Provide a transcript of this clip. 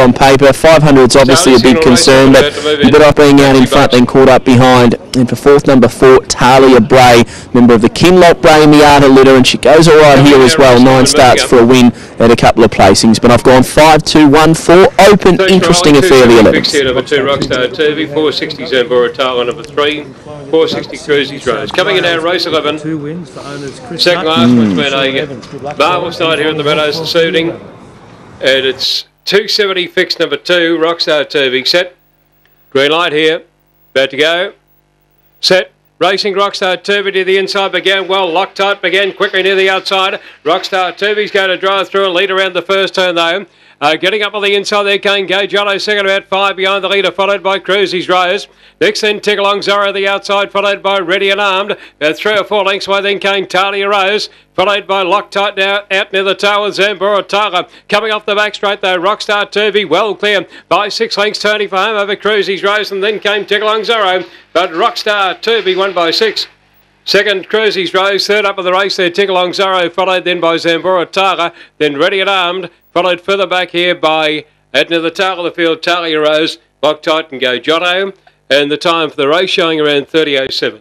on paper. 500's obviously a big concern, but better off being out in front than caught up behind. And for fourth, number four, Talia Bray, member of the Kinloch Bray Miata litter, and she goes all right here as well. Nine starts for a win at a couple of placings, but I've gone five, two, one, four. Open, interesting affair. The 11th. Number two, Rockstar TV. 460 Zambora Tala. Number three, 460 Cruisy's Rose. Coming in now, race 11. Two wins for owners Chris Second last Hmm. one's been a marvellous night here in the Meadows this evening. And it's 270 fixed number two, Rockstar TV. Set. Green light here. About to go. Set. Racing Rockstar Turvy to the inside began well. Loctite began quickly near the outside. Rockstar Turvy's going to drive through and lead around the first turn though. Uh, getting up on the inside there came Gay Jollo, second about five behind the leader, followed by Cruisy's Rose. Next then Tick Along Zorro the outside, followed by Ready and Armed. About three or four lengths away then came Talia Rose, followed by Loctite now out near the tail with Zambora Tara. Coming off the back straight though, Rockstar Turvy well clear by six lengths, turning for home over Cruisy's Rose, and then came Tick Along Zorro. But Rockstar Turvy won by six. Second, Cruisy's Rose. Third up of the race there, Tick Along Zorro, followed then by Zambora Tara. Then Ready and Armed, followed further back here by Edna the tail of the field, Talia Rose, Loctite and Go Giotto. And the time for the race showing around 30.07.